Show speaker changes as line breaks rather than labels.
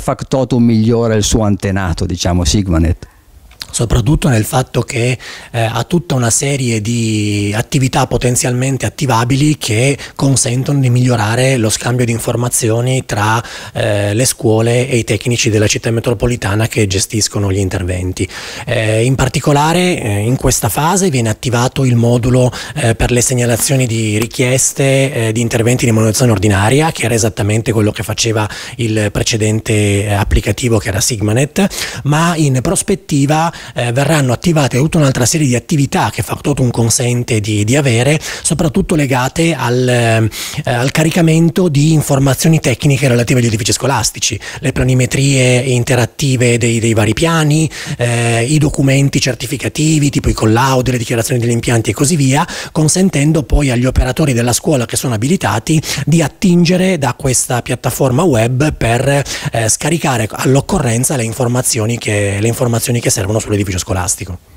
factotum migliora il suo antenato, diciamo, Sigmanet?
Soprattutto nel fatto che eh, ha tutta una serie di attività potenzialmente attivabili che consentono di migliorare lo scambio di informazioni tra eh, le scuole e i tecnici della città metropolitana che gestiscono gli interventi. Eh, in particolare eh, in questa fase viene attivato il modulo eh, per le segnalazioni di richieste eh, di interventi di manutenzione ordinaria che era esattamente quello che faceva il precedente applicativo che era Sigmanet ma in prospettiva eh, verranno attivate tutta un'altra serie di attività che Factotum consente di, di avere, soprattutto legate al, eh, al, caricamento di informazioni tecniche relative agli edifici scolastici, le planimetrie interattive dei, dei vari piani, eh, i documenti certificativi tipo i collaudi, le dichiarazioni degli impianti e così via, consentendo poi agli operatori della scuola che sono abilitati di attingere da questa piattaforma web per eh, scaricare all'occorrenza le informazioni che, le informazioni che servono sull'edificio scolastico.